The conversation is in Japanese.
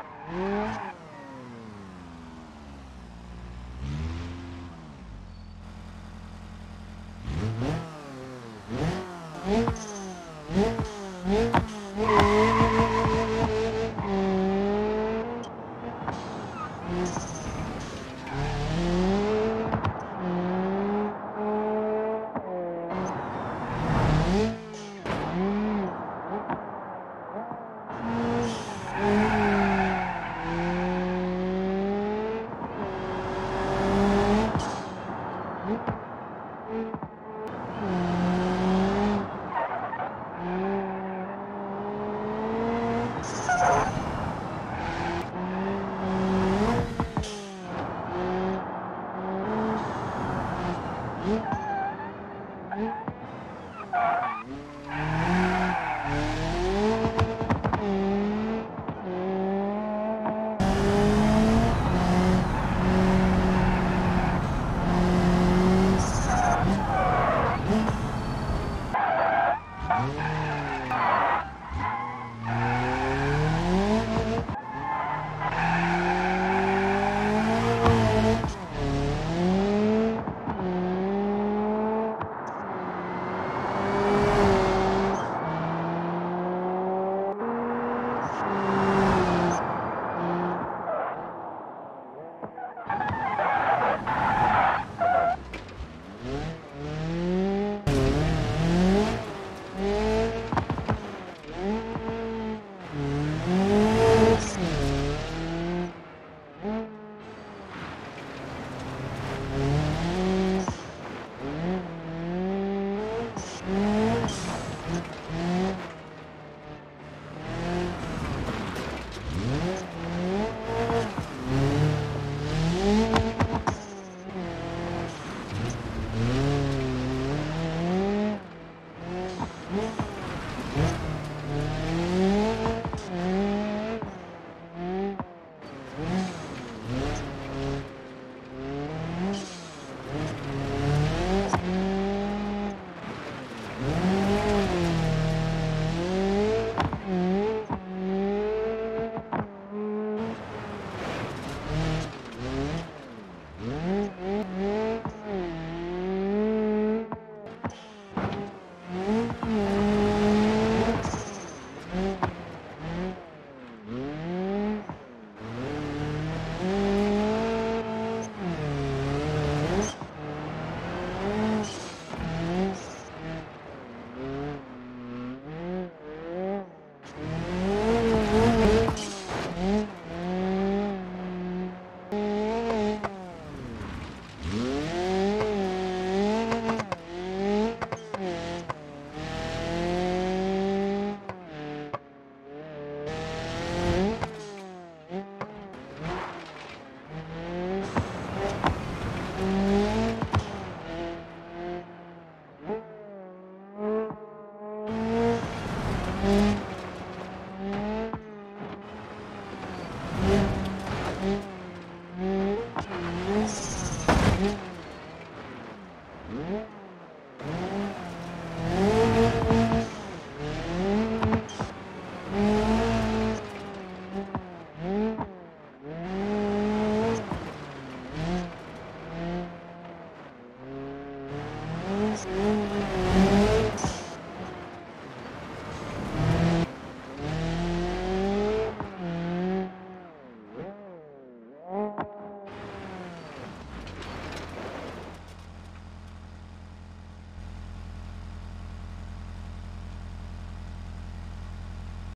Mm-hmm. 응? Mm-hmm.